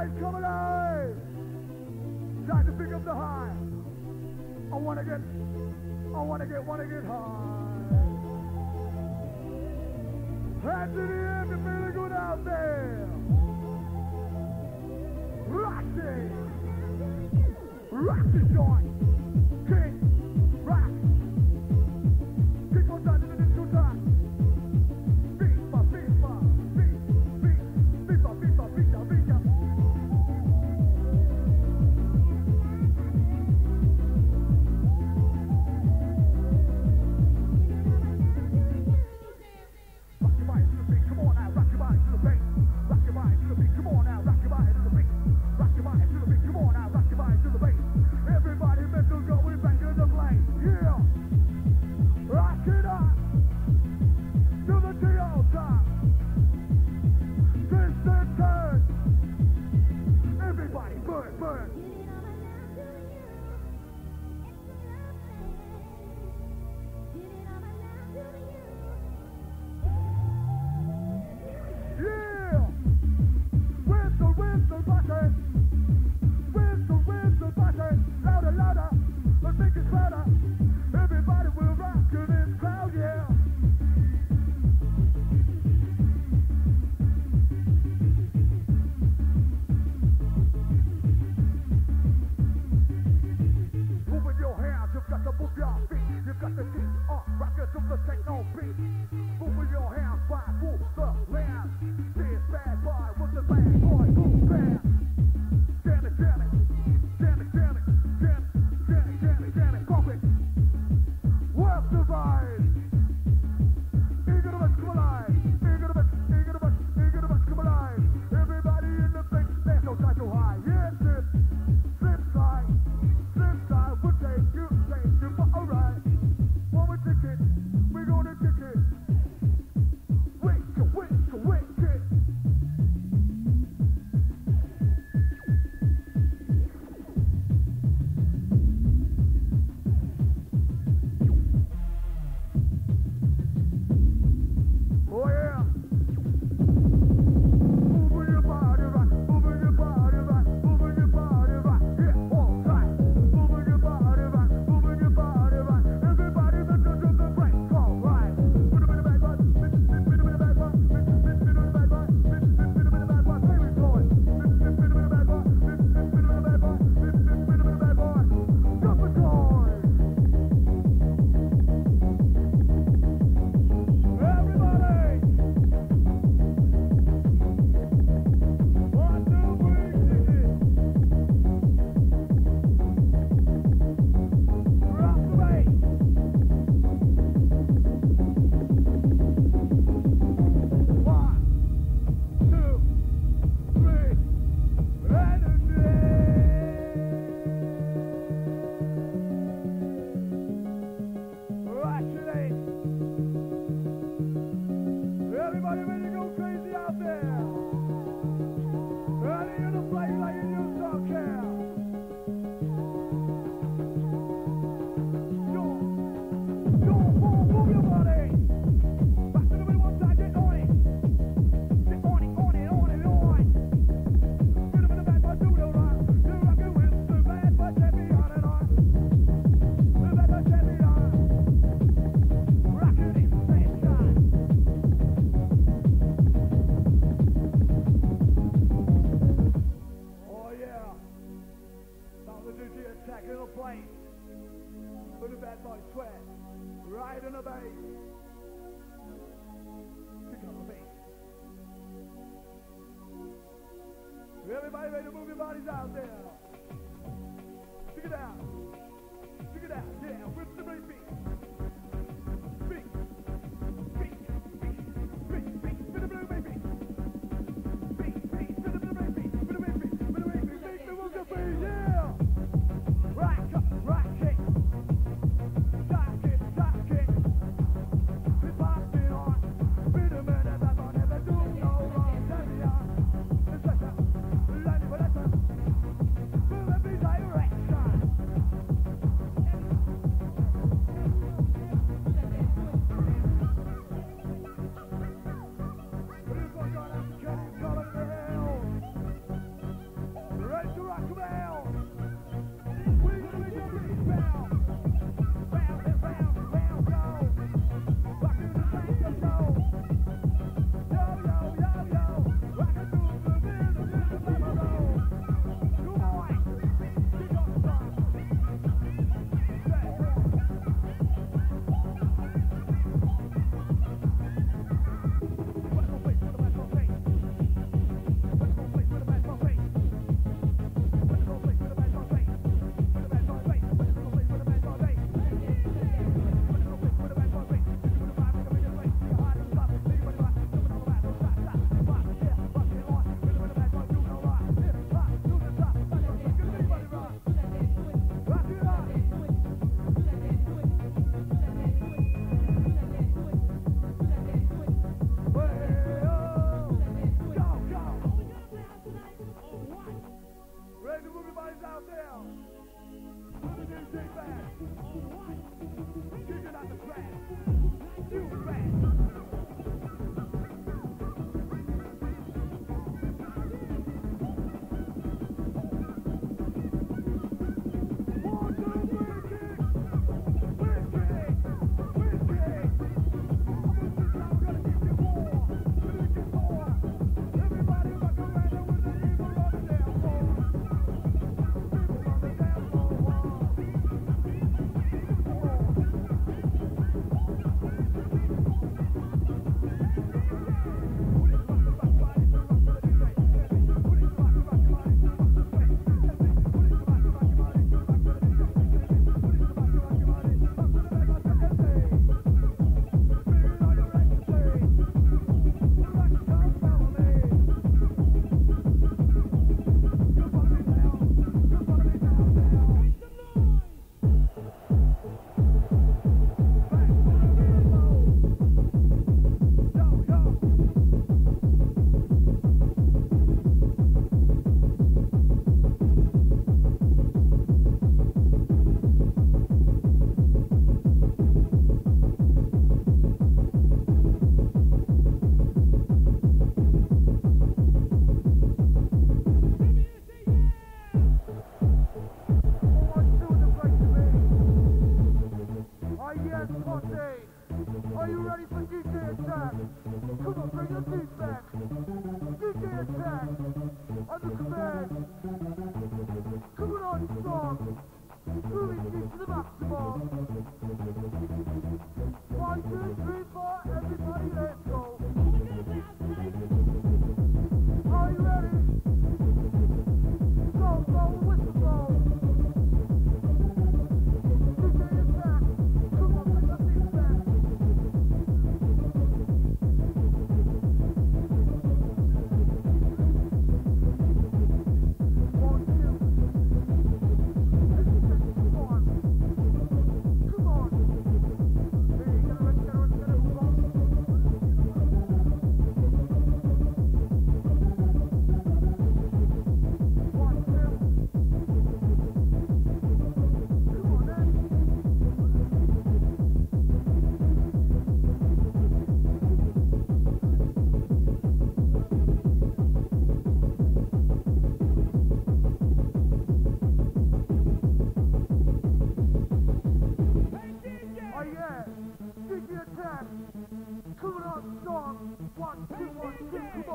life come alive. Try to pick up the high. I wanna get, I wanna get, wanna get high. Hands in the you're feeling good out there. Rock it. Rock the joint.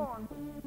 On.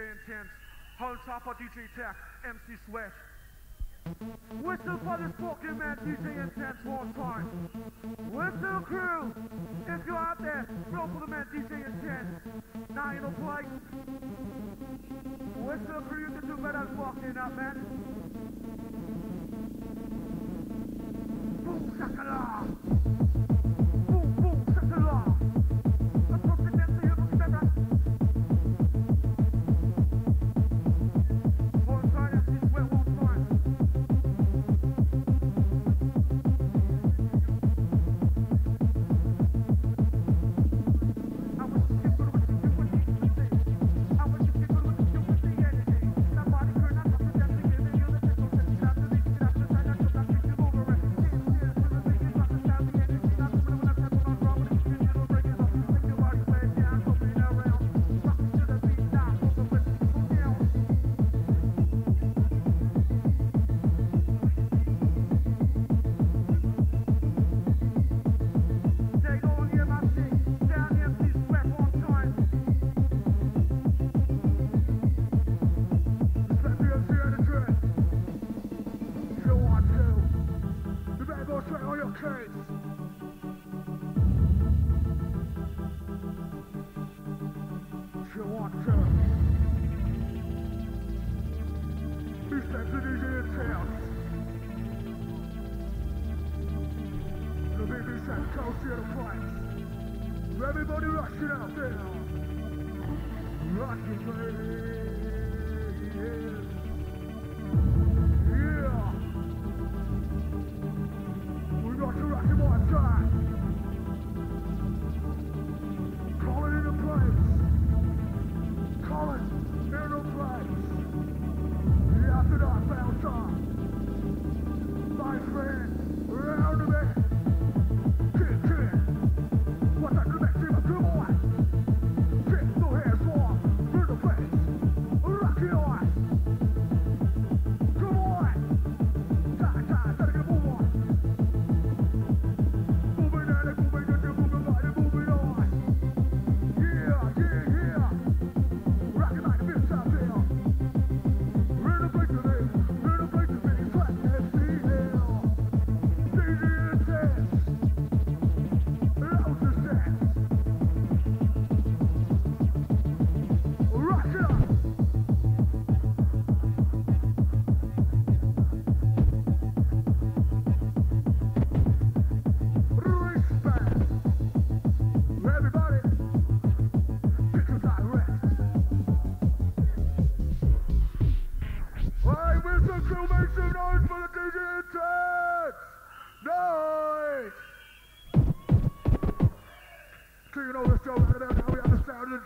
future intent. Hold top for DJ Tech, MC Sweat. Whistle for the spoken man, DJ Intense, one time. Whistle crew, if you're out there, blow for the man, DJ Intense. Now you know. Whistle crew, you can do better than walking up, man. Boom, Shakalaka.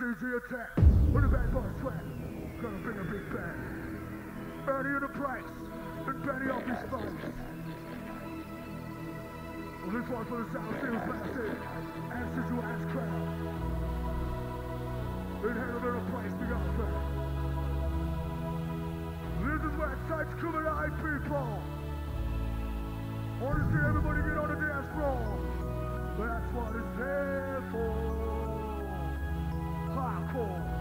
DJ's real trap. On the back bar trap. Gonna bring a big bang. bag. Earlier the price. And Betty off his phones. Only fought for the sound feels blasted. Ass to ass crowd. It had a little price to offer. This is where such criminal people. Want to see everybody get on the dance floor. That's what it's there for. 个。